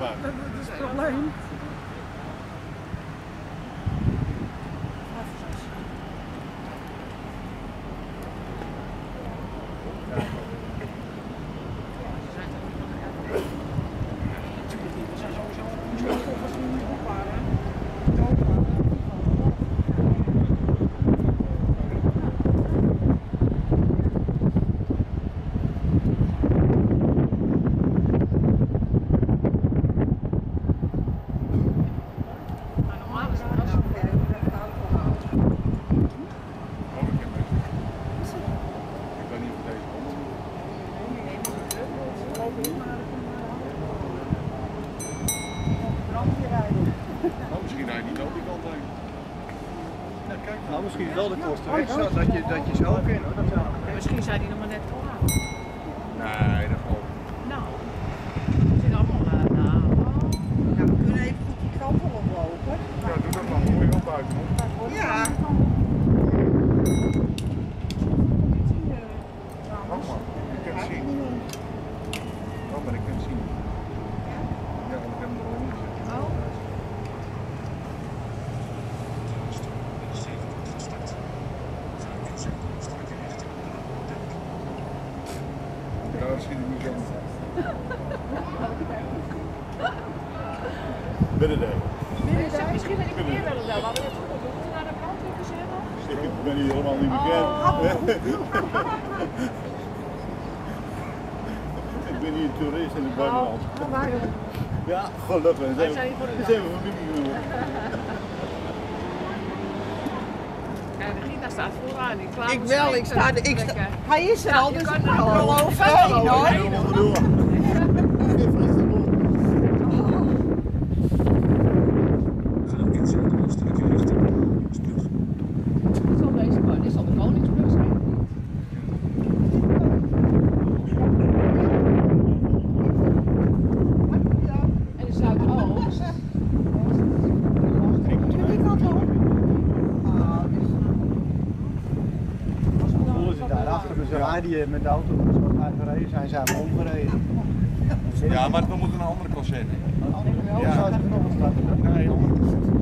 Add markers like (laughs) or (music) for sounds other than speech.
about? This problem. Nou, misschien wel de kosten weg, dat je, dat je zo in. Misschien zijn die nog maar net te laat. Nee, dat geloof ik. Nou, ze zijn allemaal uh, nou. Ja, we kunnen even goed die kant al oplopen. Ja, doe dat maar. Mooi wel buiten hoor. Ja. Wacht maar, ik kan het zien. Oh, maar ik kan het zien. Ja, want ik heb hem er al in gezet. Oh. Ja, dat schiet ik niet zo. Binnendijk. Zeg, misschien ben ik willen wel. Hadden we het goed moeten naar de brandweer gezet? Ik ben hier helemaal niet bekend. (laughs) ik ben hier toerist in het buitenland. Ja, gelukkig. Dan zijn zijn hier voor we, zijn we familie (laughs) de Gita staat vooraan. Ik om wel, ik sta, ik sta, hij is er Ja, al, dus kan ik kan er wel al Die met de auto zo hard gereden zijn, zijn we omgereden. Ja, maar we moeten een andere? Nee, andere kazerne.